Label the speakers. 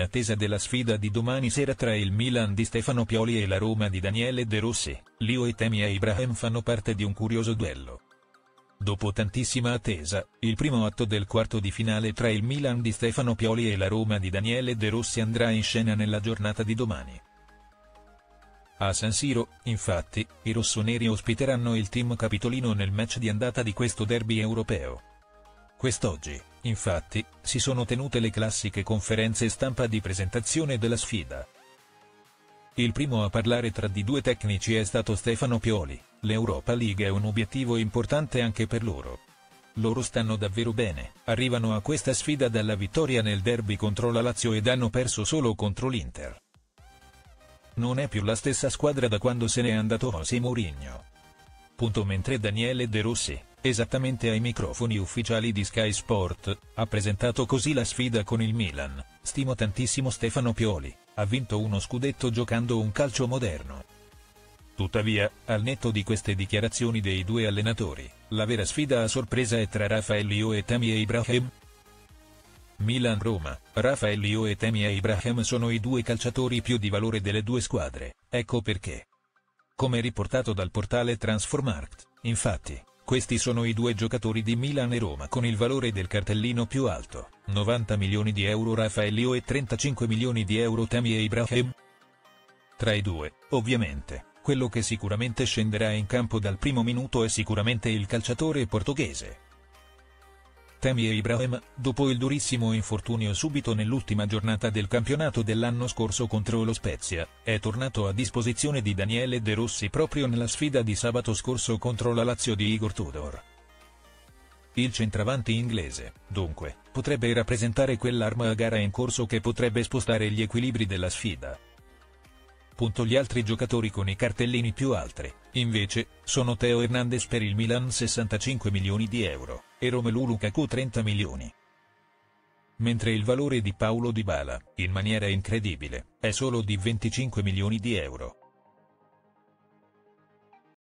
Speaker 1: attesa della sfida di domani sera tra il Milan di Stefano Pioli e la Roma di Daniele De Rossi, Lio e Temi e Ibrahim fanno parte di un curioso duello. Dopo tantissima attesa, il primo atto del quarto di finale tra il Milan di Stefano Pioli e la Roma di Daniele De Rossi andrà in scena nella giornata di domani. A San Siro, infatti, i rossoneri ospiteranno il team capitolino nel match di andata di questo derby europeo. Quest'oggi, infatti, si sono tenute le classiche conferenze stampa di presentazione della sfida. Il primo a parlare tra di due tecnici è stato Stefano Pioli, l'Europa League è un obiettivo importante anche per loro. Loro stanno davvero bene, arrivano a questa sfida dalla vittoria nel derby contro la Lazio ed hanno perso solo contro l'Inter. Non è più la stessa squadra da quando se n'è andato José Mourinho. Punto mentre Daniele De Rossi, esattamente ai microfoni ufficiali di Sky Sport, ha presentato così la sfida con il Milan, stimo tantissimo Stefano Pioli, ha vinto uno scudetto giocando un calcio moderno. Tuttavia, al netto di queste dichiarazioni dei due allenatori, la vera sfida a sorpresa è tra Rafael Lio e Tammy Ibrahim, Milan-Roma, Rafael Lio e Temi Ibrahim sono i due calciatori più di valore delle due squadre, ecco perché. Come riportato dal portale Transformarkt, infatti, questi sono i due giocatori di Milan e Roma con il valore del cartellino più alto, 90 milioni di euro Rafael Lio e 35 milioni di euro Temi Ibrahim. Tra i due, ovviamente, quello che sicuramente scenderà in campo dal primo minuto è sicuramente il calciatore portoghese, Temi e Ibrahim, dopo il durissimo infortunio subito nell'ultima giornata del campionato dell'anno scorso contro lo Spezia, è tornato a disposizione di Daniele De Rossi proprio nella sfida di sabato scorso contro la Lazio di Igor Tudor. Il centravanti inglese, dunque, potrebbe rappresentare quell'arma a gara in corso che potrebbe spostare gli equilibri della sfida. Gli altri giocatori con i cartellini più altri, invece, sono Teo Hernandez per il Milan 65 milioni di euro, e Romelu Lukaku 30 milioni. Mentre il valore di Paolo Dybala, in maniera incredibile, è solo di 25 milioni di euro.